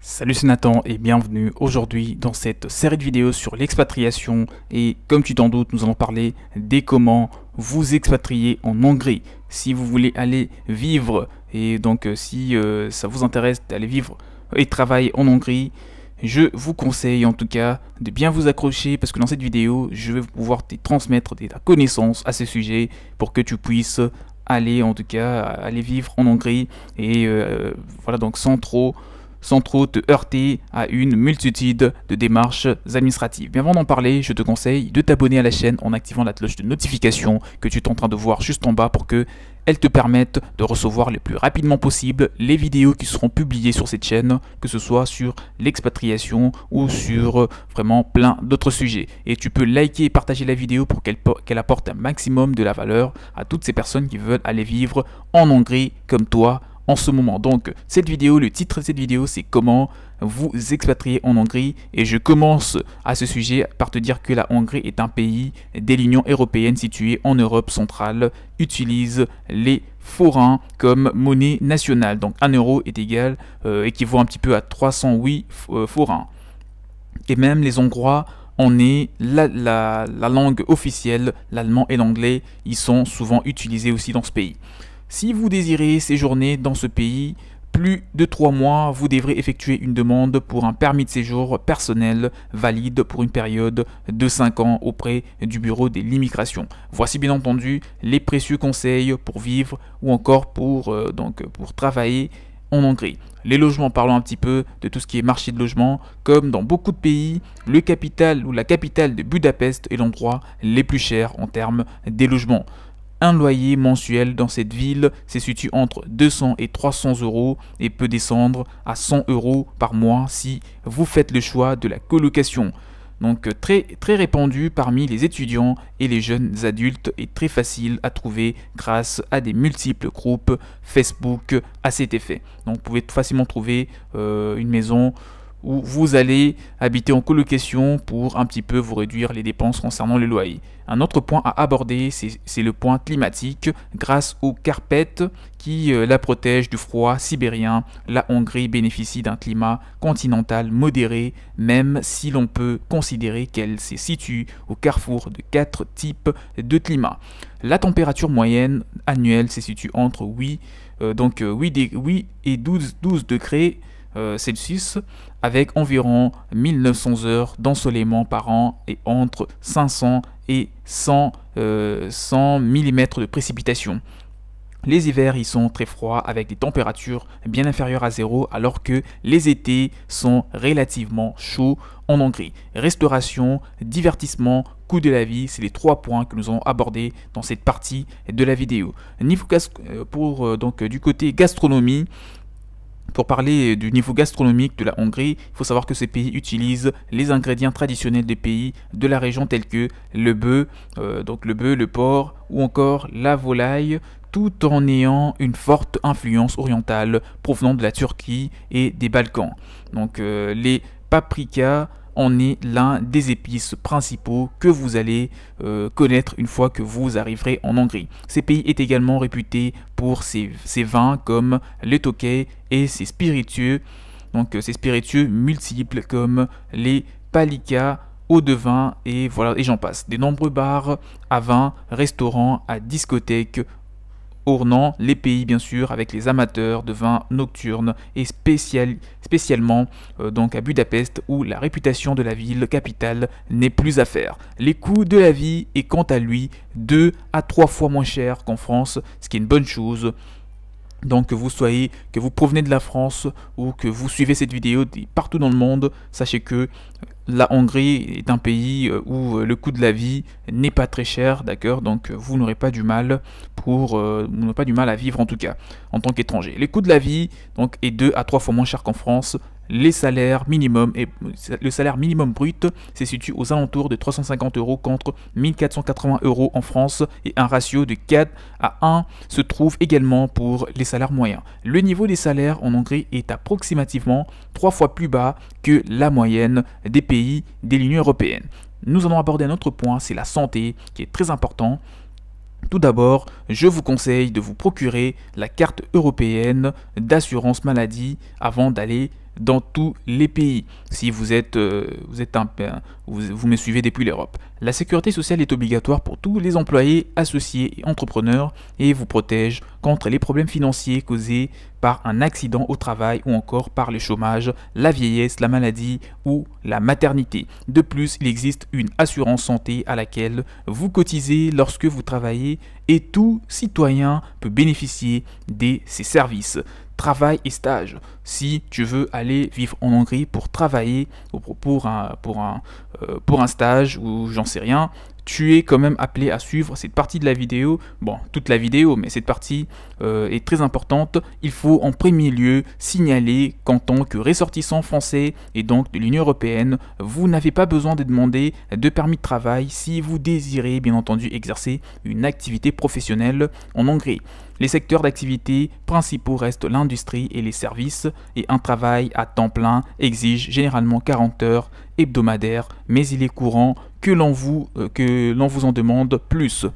Salut c'est Nathan et bienvenue aujourd'hui dans cette série de vidéos sur l'expatriation. Et comme tu t'en doutes nous allons parler des comment vous expatrier en Hongrie. Si vous voulez aller vivre et donc euh, si euh, ça vous intéresse d'aller vivre et travailler en Hongrie je vous conseille en tout cas de bien vous accrocher parce que dans cette vidéo je vais pouvoir te transmettre des connaissances à ce sujet pour que tu puisses aller en tout cas aller vivre en Hongrie et euh, voilà donc sans trop sans trop te heurter à une multitude de démarches administratives. Bien avant d'en parler, je te conseille de t'abonner à la chaîne en activant la cloche de notification que tu es en train de voir juste en bas pour que elle te permette de recevoir le plus rapidement possible les vidéos qui seront publiées sur cette chaîne, que ce soit sur l'expatriation ou sur vraiment plein d'autres sujets. Et tu peux liker et partager la vidéo pour qu'elle apporte un maximum de la valeur à toutes ces personnes qui veulent aller vivre en Hongrie comme toi en ce moment. Donc cette vidéo, le titre de cette vidéo c'est comment vous expatrier en Hongrie et je commence à ce sujet par te dire que la Hongrie est un pays de l'Union Européenne situé en Europe centrale, utilise les forains comme monnaie nationale. Donc 1 euro est égal, euh, équivaut un petit peu à 308 euh, forains. Et même les Hongrois en est la, la langue officielle, l'allemand et l'anglais, ils sont souvent utilisés aussi dans ce pays. Si vous désirez séjourner dans ce pays plus de 3 mois, vous devrez effectuer une demande pour un permis de séjour personnel valide pour une période de 5 ans auprès du bureau de l'immigration. Voici bien entendu les précieux conseils pour vivre ou encore pour, euh, donc, pour travailler en Hongrie. Les logements, parlons un petit peu de tout ce qui est marché de logement. Comme dans beaucoup de pays, le capital ou la capitale de Budapest est l'endroit les plus chers en termes des logements. Un loyer mensuel dans cette ville se situe entre 200 et 300 euros et peut descendre à 100 euros par mois si vous faites le choix de la colocation. Donc très, très répandu parmi les étudiants et les jeunes adultes et très facile à trouver grâce à des multiples groupes Facebook à cet effet. Donc vous pouvez facilement trouver euh, une maison où vous allez habiter en colocation pour un petit peu vous réduire les dépenses concernant le loyer. Un autre point à aborder, c'est le point climatique. Grâce aux carpettes qui euh, la protègent du froid sibérien, la Hongrie bénéficie d'un climat continental modéré, même si l'on peut considérer qu'elle se situe au carrefour de quatre types de climats. La température moyenne annuelle se situe entre 8, euh, donc, 8, euh, 8 et 12, 12 degrés Celsius avec environ 1900 heures d'ensoleillement par an et entre 500 et 100, 100 mm de précipitations. Les hivers y sont très froids avec des températures bien inférieures à zéro alors que les étés sont relativement chauds en Hongrie. Restauration, divertissement, coût de la vie, c'est les trois points que nous allons aborder dans cette partie de la vidéo. Euh, pour euh, donc du côté gastronomie, pour parler du niveau gastronomique de la Hongrie, il faut savoir que ces pays utilisent les ingrédients traditionnels des pays de la région tels que le bœuf, euh, donc le bœuf, le porc ou encore la volaille, tout en ayant une forte influence orientale provenant de la Turquie et des Balkans. Donc euh, les paprikas est l'un des épices principaux que vous allez euh, connaître une fois que vous arriverez en Hongrie. Ces pays est également réputé pour ses, vins comme le tokay et ses spiritueux, donc ces spiritueux multiples comme les palikas, eau de vin et voilà et j'en passe. Des nombreux bars à vin, restaurants, à discothèques ornant les pays bien sûr avec les amateurs de vin nocturne et spécialement euh, donc à Budapest où la réputation de la ville capitale n'est plus à faire. Les coûts de la vie est quant à lui deux à trois fois moins cher qu'en France, ce qui est une bonne chose. Donc que vous soyez, que vous provenez de la France ou que vous suivez cette vidéo partout dans le monde, sachez que la Hongrie est un pays euh, où euh, le coût de la vie n'est pas très cher, d'accord? Donc vous n'aurez pas du mal pour, euh, vous pas du mal à vivre en tout cas en tant qu'étranger. Les coûts de la vie donc est 2 à 3 fois moins cher qu'en France les salaires minimum et le salaire minimum brut se situe aux alentours de 350 euros contre 1480 euros en France et un ratio de 4 à 1 se trouve également pour les salaires moyens. Le niveau des salaires en Hongrie est approximativement 3 fois plus bas que la moyenne des pays de l'Union européenne. Nous allons aborder un autre point, c'est la santé qui est très important. Tout d'abord, je vous conseille de vous procurer la carte européenne d'assurance maladie avant d'aller dans tous les pays. Si vous êtes, euh, vous, êtes un, vous, vous me suivez depuis l'Europe. La sécurité sociale est obligatoire pour tous les employés, associés et entrepreneurs et vous protège contre les problèmes financiers causés par un accident au travail ou encore par le chômage, la vieillesse, la maladie ou la maternité. De plus, il existe une assurance santé à laquelle vous cotisez lorsque vous travaillez et tout citoyen peut bénéficier de ces services travail et stage. Si tu veux aller vivre en Hongrie pour travailler ou pour un, pour un, euh, pour un stage ou j'en sais rien, tu es quand même appelé à suivre cette partie de la vidéo. Bon, toute la vidéo, mais cette partie euh, est très importante. Il faut en premier lieu signaler qu'en tant que ressortissant français et donc de l'Union Européenne, vous n'avez pas besoin de demander de permis de travail si vous désirez bien entendu exercer une activité professionnelle en Hongrie. Les secteurs d'activité principaux restent l'industrie et les services, et un travail à temps plein exige généralement 40 heures hebdomadaires, mais il est courant que l'on vous, euh, que l'on vous en demande plus.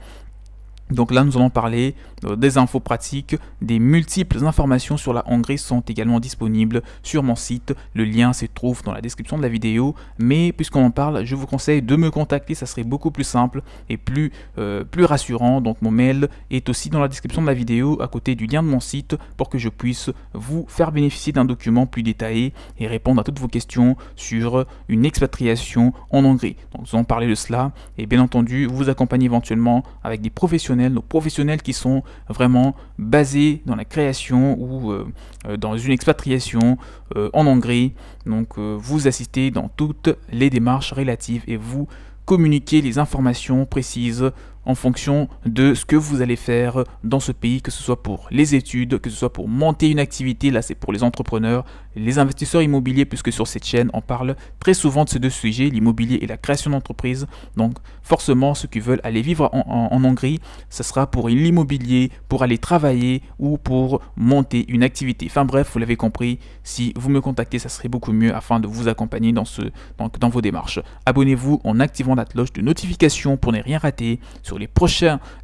Donc là, nous allons parler euh, des infos pratiques, des multiples informations sur la Hongrie sont également disponibles sur mon site. Le lien se trouve dans la description de la vidéo. Mais puisqu'on en parle, je vous conseille de me contacter, ça serait beaucoup plus simple et plus, euh, plus rassurant. Donc mon mail est aussi dans la description de la vidéo à côté du lien de mon site pour que je puisse vous faire bénéficier d'un document plus détaillé et répondre à toutes vos questions sur une expatriation en Hongrie. Donc nous allons parler de cela et bien entendu vous accompagner éventuellement avec des professionnels nos professionnels qui sont vraiment basés dans la création ou euh, euh, dans une expatriation euh, en Hongrie. Donc vous assistez dans toutes les démarches relatives et vous communiquer les informations précises en fonction de ce que vous allez faire dans ce pays, que ce soit pour les études, que ce soit pour monter une activité, là c'est pour les entrepreneurs, les investisseurs immobiliers, puisque sur cette chaîne on parle très souvent de ces deux sujets, l'immobilier et la création d'entreprise. Donc forcément ceux qui veulent aller vivre en, Hongrie, ce sera pour l'immobilier, pour aller travailler ou pour monter une activité. Enfin bref, vous l'avez compris, si vous me contactez, ça serait beaucoup mieux afin de vous accompagner dans, ce, dans, dans vos démarches. Abonnez-vous en activant la cloche de notification pour ne rien rater les,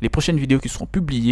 les prochaines vidéos qui seront publiées.